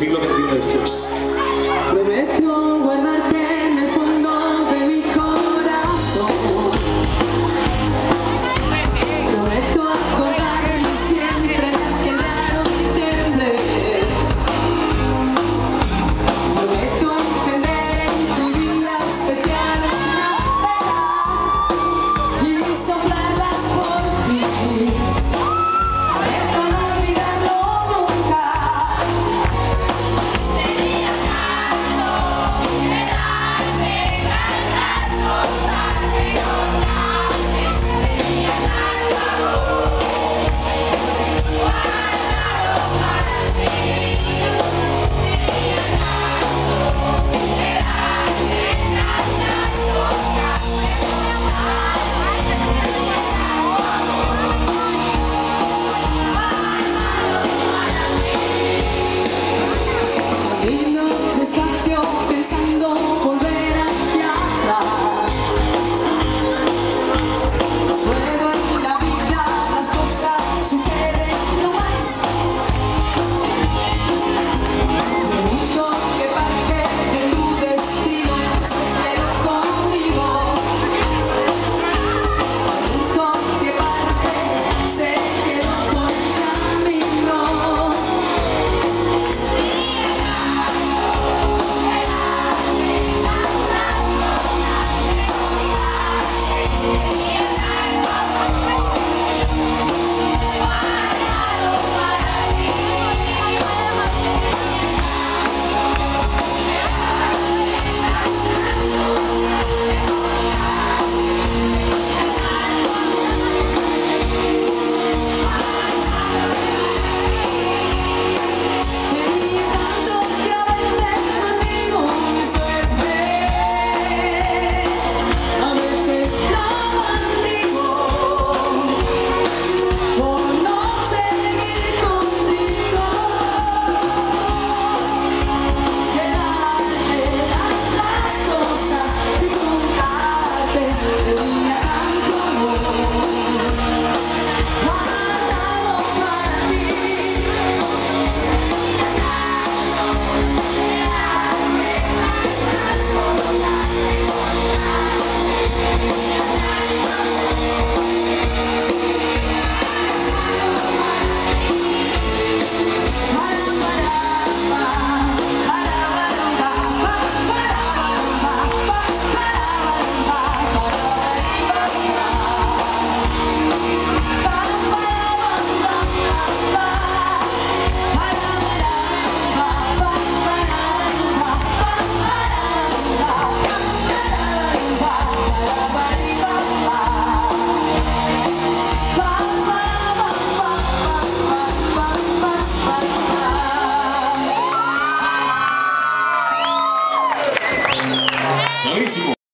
siglo XXI después.